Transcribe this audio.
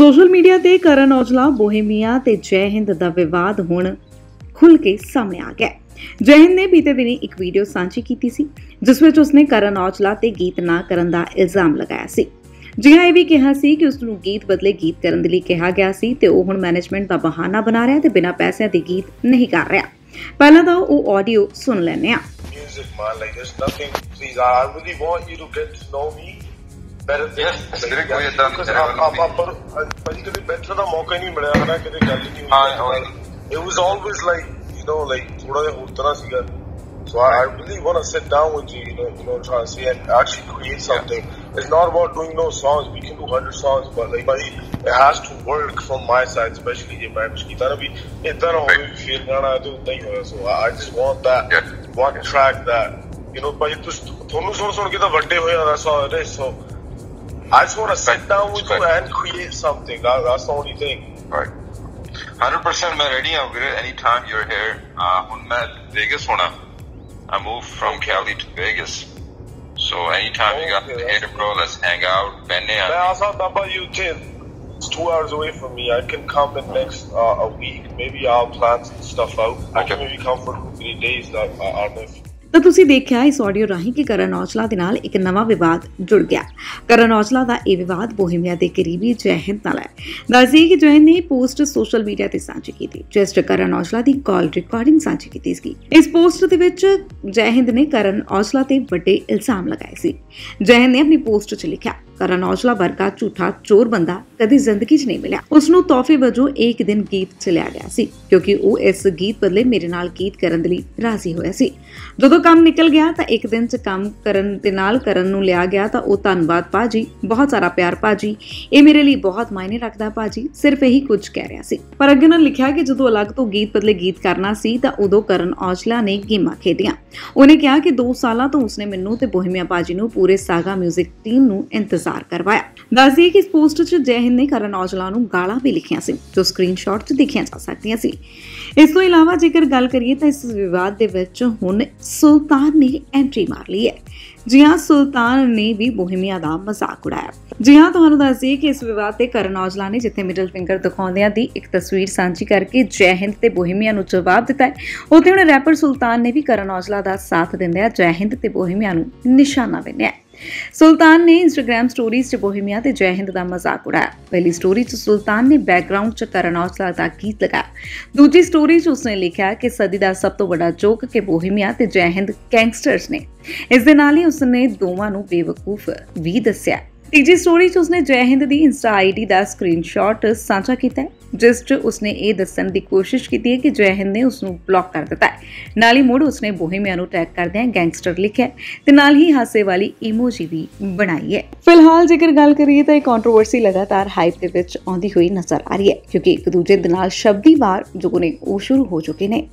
Social media ਤੇ ਕਰਨ Aujla Bohemia ਤੇ ਜੈ ਹਿੰਦ ਦਾ ਵਿਵਾਦ ਹੁਣ ਖੁੱਲ ਕੇ ਸਾਹਮਣੇ ਆ ਗਿਆ ਜੈ ਹਿੰਦ ਨੇ ਬੀਤੇ ਦਿਨੀ ਇੱਕ ਵੀਡੀਓ ਸਾਂਝੀ ਕੀਤੀ ਸੀ ਜਿਸ ਵਿੱਚ ਉਸਨੇ ਕਰਨ ਔਜਲਾ ਤੇ ਗੀਤ ਨਾ ਕਰਨ ਦਾ ਇਲਜ਼ਾਮ ਲਗਾਇਆ ਸੀ ਜੀ ਇਹ ਵੀ ਕਿਹਾ ਸੀ ਕਿ ਉਸ ਨੂੰ ਗੀਤ ਬਦਲੇ ਗੀਤ ਕਰਨ ਦੇ ਲਈ ਕਿਹਾ ਗਿਆ ਸੀ ਤੇ ਉਹ ਹੁਣ ਮੈਨੇਜਮੈਂਟ ਦਾ ਬਹਾਨਾ ਬਣਾ ਰਿਹਾ ਤੇ ਬਿਨਾਂ ਪੈਸਿਆਂ ਦੇ ਗੀਤ ਨਹੀਂ ਕਰ ਰਿਹਾ ਪਹਿਲਾਂ ਤਾਂ ਉਹ ਆਡੀਓ ਸੁਣ ਲੈਂਦੇ ਆ music, man. Like, there's nothing. Please, I really want you to get to know me Yes, like, ਮੇਰੇ yeah, ਕੋਈ ਏਦਾਂ because ਮੇਰੇ ਆਪ- ਵੱਲੋਂ ਆਪ- ਪਰ ਭਾਜੀ ਕਦੇ ਬੈਠਣ ਦਾ ਮੌਕਾ ਹੀ ਨਹੀਂ ਮਿਲਿਆ ਹਨਾ ਕਦੇ ਗੱਲ ਹੀ ਨਹੀਂ ਹਾਂ, ਹੋਈ ਹਾਂ। it was always like you know like ਥੋੜਾ ਜਿਹਾ ਹੋਰ ਤਰ੍ਹਾਂ ਸੀਗਾ so I, I really want to sit down with you you know you know try to see and actually create something it's not about doing no songs we can do 100 songs but like ਭਾਜੀ it has to work from my side especially ਜੇ ਮੈਂ ਕੁਝ ਕੀਤਾ ਨਾ ਵੀ ਇਦਾਂ ਨਾ ਹੋਵੇ ਵੀ ਫੇਰ ਗਾਣਾ ਤੇ ਉਦਾਂ ਹੀ ਹੋਇਆ so I, I just want that Yeah. one track that you know ਭਾਈ ਤੁਸੀਂ ਤੁਹਾਨੂੰ ਸੁਣ ਸੁਣ ਕੇ ਤਾਂ ਵੱਡੇ ਹੋਏ ਆ that's all it is so I just want to sit down with you and create something. That, that's the only thing. Right. 100% man, ready any time you're here. Uh, मैं Vegas होना. I moved from Cali to Vegas. So anytime okay, you got here, bro, let's hang out. मैंने I आसान about you Tim. it's two hours away from me. I can come in next uh, a week. Maybe I'll plan some stuff out. Okay. I can maybe come for three days. That I, I don't know if. ਤਾਂ ਤੁਸੀਂ ਦੇਖਿਆ ਇਸ audio ਰਾਹੀਂ ਕਿ ਕਰਨ ਔਜਲਾ ਦੇ ਨਾਲ ਇੱਕ ਨਵਾਂ ਵਿਵਾਦ ਜੁੜ ਗਿਆ। ਕਰਨ ਔਜਲਾ ਦਾ ਇਹ ਵਿਵਾਦ ਬੋਹੇਮੀਆ ਦੇ ਕਰੀਬੀ ਜੈ ਹਿੰਦ ਨਾਲ ਹੈ। ਦੱਸਦੀ ਕਿ ਜੈ ਨੇ ਪੋਸਟ ਸੋਸ਼ਲ ਮੀਡੀਆ ਤੇ ਸਾਂਝੀ ਕੀਤੀ, ਜਿਸ 'ਚ ਕਰਨ ਔਜਲਾ ਦੀ ਕਾਲ ਰਿਕਾਰਡਿੰਗ ਸਾਂਝੀ ਕੀਤੀ ਸੀ ਇਸ ਪੋਸਟ ਦੇ ਵਿੱਚ ਜੈਹਿੰਦ ਨੇ ਕਰਨ ਔਜਲਾ ਤੇ ਵੱਡੇ ਇਲਜ਼ਾਮ ਲਗਾਏ ਸੀ। ਜੈਹਿੰਦ ਨੇ ਆਪਣੀ ਪੋਸਟ 'ਚ ਲਿਖਿਆ ਕਰਨ ਔਜਲਾ ਵਰਗਾ ਝੂਠਾ ਚੋਰ ਬੰਦਾ ਕਦੀ ਜ਼ਿੰਦਗੀ 'ਚ ਨਹੀਂ ਮਿਲਿਆ। ਉਸ ਨੂੰ ਤੋਹਫੇ ਵਜੋਂ ਇੱਕ ਦਿਨ ਗੀਤ ਚ ਗਿਆ ਸੀ, ਕਿਉਂਕਿ ਉਹ ਇਸ ਗੀਤ ਬਦਲੇ ਮੇਰੇ ਨਾਲ ਗੀਤ ਕਰਨ ਦੇ ਲਈ ਰਾਜ਼ੀ ਹੋਇਆ ਸੀ। ਜਦੋਂ ਕੰਮ ਨਿਕਲ ਗਿਆ ਤਾਂ ਇੱਕ ਦਿਨ 'ਚ ਕੰਮ ਕਰਨ ਦੇ ਨਾਲ ਕਰਨ ਨੂੰ ਲਿਆ ਗਿਆ ਤਾਂ ਉਹ ਧੰਨਵਾਦ ਪਾਜੀ ਬਹੁਤ ਸਾਰਾ ਪਿਆਰ ਪਾਜੀ ਇਹ ਮੇਰੇ ਲਈ ਬਹੁਤ ਮਾਇਨੇ ਰੱਖਦਾ ਪਾਜੀ ਸਿਰਫ ਇਹੀ ਕੁਝ ਕਹਿ ਰਿਹਾ ਸੀ। ਪਰ ਅੱਗੇ ਉਹਨਾਂ ਲਿਖਿਆ ਕਿ ਜਦੋਂ ਅਲੱਗ ਤੋਂ ਗੀਤ ਬਦਲੇ ਗੀਤ ਕਰਨਾ ਸੀ ਤਾਂ ਉਦੋਂ ਕਰਨ ਔਜਲਾ ਨੇ ਗੇਮਾਂ ਖੇਡੀਆਂ। ਉਹਨੇ ਕਿਹਾ ਕਿ 2 ਸਾਲਾਂ ਤੋਂ ਉਸਨੇ ਮੈਨੂੰ ਤੇ ਬੋਹੇਮੀਆ ਪਾਜੀ ਨੂੰ ਪੂਰੇ ਸਾਗਾ 뮤직 ਟੀਮ ਨੂੰ ਇੰਤਜ਼ਾਰ ਕਰਵਾਇਆ। ਦੱਸਦੀ ਕਿ ਇਸ ਪੋਸਟ 'ਚ ਜੈ ਹਿੰਦ ਨੇ ਕਰਨ ਔਜਲਾ ਨੂੰ ਗਾਲਾਂ ਵੀ ਲਿਖੀਆਂ ਸੀ, ਜੋ ਸਕਰੀਨਸ਼ਾਟ 'ਚ ਦੇਖੀਆਂ ਜਾ ਸਕਦੀਆਂ ਸੀ। ਇਸ ਤੋਂ ਇਲਾਵਾ ਜੇਕਰ ਗੱਲ ਕਰੀਏ ਤਾਂ ਇਸ ਵਿਵਾਦ ਦੇ ਵਿੱਚ ਹੁਣ ਸੁਲਤਾਨ ਨੇ ਐਂਟਰੀ ਮਾਰ ਲਈ ਹੈ। ਜੀ ਹਾਂ, ਸੁਲਤਾਨ ਨੇ ਵੀ ਬੋਹੇਮੀਆ ਦਾ ਮਜ਼ਾਕ ਉਡਾਇਆ। ਜੀ ਹਾਂ, ਤੁਹਾਨੂੰ ਦੱਸ ਦਈਏ ਕਿ ਇਸ ਵਿਵਾਦ ਤੇ ਕਰਨ ਔਜਲਾ ਨੇ ਜਿੱਥੇ ਮਿਡਲ ਫਿੰਗਰ ਦਿਖਾਉਂਦਿਆਂ ਦੀ ਇੱਕ ਤਸਵੀਰ ਸਾਂਝੀ ਕਰਕੇ ਜੈ ਹਿੰਦ ਤੇ ਬੋਹੇਮੀਆ ਨੂੰ ਜਵਾਬ ਦਿੱਤਾ ਹੈ। ਉੱਥੇ ਹੁਣ ਰੈਪਰ ਸੁਲਤਾਨ ਨੇ ਵੀ ਕਰਨ ਔਜਲਾ ਦਾ ਸਾਥ ਦਿੰਦਿਆਂ ਜੈ ਹਿੰਦ ਤੇ ਬੋਹੇਮੀਆ ਨੂੰ ਨਿਸ਼ਾਨਾ ਬੰਨਿਆ ਸੁਲਤਾਨ ਨੇ ਇੰਸਟਾਗ੍ਰam ਸਟੋਰੀਜ਼ 'ਚ ਬੋਹੇਮੀਆ ਤੇ ਜੈ ਹਿੰਦ ਦਾ ਮਜ਼ਾਕ ਉਡਾਇਆ। ਪਹਿਲੀ ਸਟੋਰੀ 'ਚ ਸੁਲਤਾਨ ਨੇ ਬੈਕਗ੍ਰਾਉਂਡ 'ਚ ਕਰਨ ਔਜਲਾ ਦਾ ਗੀਤ ਲਗਾਇਆ। ਦੂਜੀ ਸਟੋਰੀ 'ਚ ਉਸਨੇ ਲਿਖਿਆ ਕਿ ਸਦੀ ਦਾ ਸਭ ਤੋਂ ਵੱਡਾ ਜੋਕ ਕਿ ਬੋਹੇਮੀਆ ਤੇ ਜੈ ਹਿੰਦ ਗੈਂਗਸਟਰਸ ਨੇ। ਇਸ ਦੇ ਨਾਲ ਹੀ ਉਸਨੇ ਦੋਵਾਂ ਨੂੰ ਬੇਵਕੂਫ ਵੀ ਦੱਸਿਆ। ਤੀਜੀ ਸਟੋਰੀ 'ਚ ਉਸਨੇ ਜੈ ਹਿੰਦ ਦੀ ਇੰਸਟਾ ਆਈਡੀ ਦਾ ਸਕਰੀਨਸ਼ਾਟ ਸਾਂਝਾ ਕੀਤਾ ਜਿਸ 'ਚ ਉਸਨੇ ਇਹ ਦੱਸਣ ਦੀ ਕੋਸ਼ਿਸ਼ ਕੀਤੀ ਹੈ ਕਿ ਜੈ ਹਿੰਦ ਨੇ ਉਸ ਨੂੰ ਬਲੌਕ ਕਰ ਦਿੱਤਾ ਹੈ। ਨਾਲ ਹੀ ਮੁੜ ਉਸਨੇ ਬੋਹੇਮੀਆ ਨੂੰ ਟੈਗ ਕਰਦਿਆਂ ਗੈਂਗਸਟਰ ਲਿਖਿਆ ਤੇ ਨਾਲ ਹੀ ਹਾਸੇ ਵਾਲੀ ਇਮੋਜੀ ਵੀ ਬਣਾਈ ਹੈ। ਫਿਲਹਾਲ ਜੇਕਰ ਗੱਲ ਕਰੀਏ ਤਾਂ ਇਹ ਕੰਟਰੋਵਰਸੀ ਲਗਾਤਾਰ ਹਾਈਪ ਦੇ ਵਿੱਚ ਆਉਂਦੀ ਹੋਈ ਨਜ਼ਰ ਆ ਰਹੀ ਹੈ, ਕਿਉਂਕਿ ਇੱਕ ਦੂਜੇ ਦੇ ਨਾਲ ਸ਼ਬਦੀ ਵਾਰ, ਜੋ ਨੇ ਉਹ ਸ਼ੁਰੂ ਹੋ ਚੁੱਕੇ ਨੇ।